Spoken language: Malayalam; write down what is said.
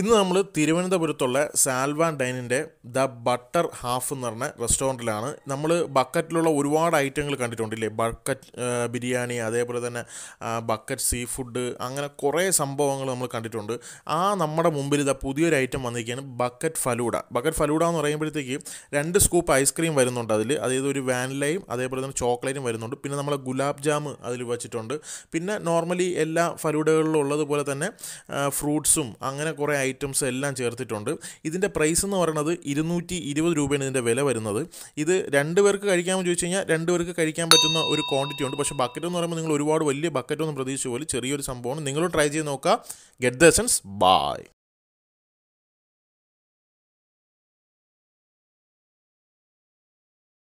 ഇന്ന് നമ്മൾ തിരുവനന്തപുരത്തുള്ള സാൽവാൻ ഡൈനിന്റെ ദ ബട്ടർ ഹാഫ് എന്ന് പറഞ്ഞ റെസ്റ്റോറന്റിലാണ് നമ്മൾ ബക്കറ്റിലുള്ള ഒരുപാട് ഐറ്റങ്ങൾ കണ്ടിട്ടുണ്ടല്ലേ? ബക്കറ്റ് ബിരിയാണി അതേപോലെ തന്നെ ബക്കറ്റ് സീ ഫുഡ് അങ്ങനെ കുറേ സംഭവങ്ങൾ നമ്മൾ കണ്ടിട്ടുണ്ട്. ആ നമ്മുടെ മുമ്പിൽ ഇതാ പുതിയൊരു ഐറ്റം വന്നിരിക്കുകയാണ് ബക്കറ്റ് ഫലൂഡ. ബക്കറ്റ് ഫലൂഡ എന്ന് പറയുമ്പോഴത്തേക്ക് രണ്ട് സ്കൂപ്പ് ഐസ്ക്രീം വരുന്നുണ്ട് അതിൽ അതായത് ഒരു വാനിലയും അതേപോലെ തന്നെ ചോക്ലേറ്റും വരുന്നുണ്ട്. പിന്നെ നമ്മളെ ഗുലാബ് ജാം അതിൽ വച്ചിട്ടുണ്ട്. പിന്നെ നോർമലി എല്ലാ ഫലൂഡകളിലും ഉള്ളതുപോലെ തന്നെ ഫ്രൂട്ട്സും അങ്ങനെ കുറേ ഐറ്റംസ് എല്ലാം ചേർത്തിട്ടുണ്ട്. ഇതിന്റെ പ്രൈസ് എന്ന് പറയുന്നത് ഇരുന്നൂറ്റി ഇരുപത് രൂപയാണ് ഇതിന്റെ വില വരുന്നത്. ഇത് രണ്ട് പേർക്ക് കഴിക്കാമെന്ന് ചോദിച്ചു കഴിഞ്ഞാൽ രണ്ട് പേർക്ക് കഴിക്കാൻ പറ്റുന്ന ഒരു ക്വാണ്ടിറ്റി ഉണ്ട്. പക്ഷേ ബക്കറ്റ് എന്ന് പറയുമ്പോൾ നിങ്ങൾ ഒരുപാട് വലിയ ബക്കറ്റ് ഒന്നും പ്രതീക്ഷിച്ച പോലെ ചെറിയൊരു സംഭവമാണ്. നിങ്ങളും ട്രൈ ചെയ്ത് നോക്കുക. Get the sense bye